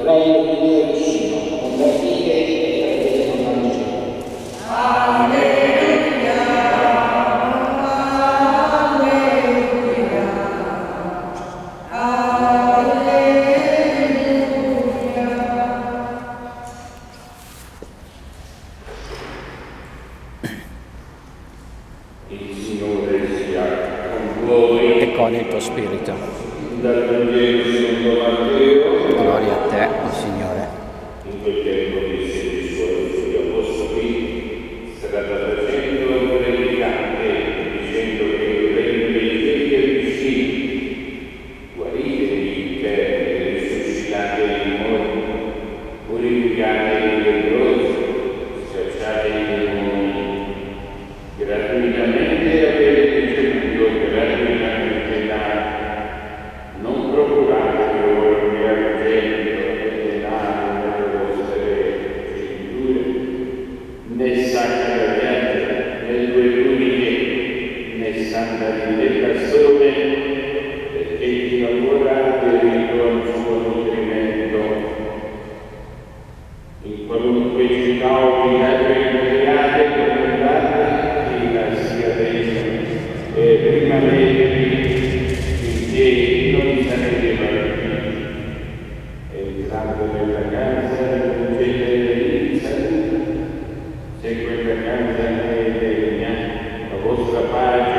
di Dio è sia con voi. e con il tuo spirito. Dal Vangelo secondo Matteo. Gloria a te, o Signore. In né da viaggio, né due tuniche, né sandali né persone, perché lavora ha diritto al suo nutrimento. In qualunque città o villaggio imperiale comandate che la sia resa e rimanete finché non sarete partiti. Deus, a.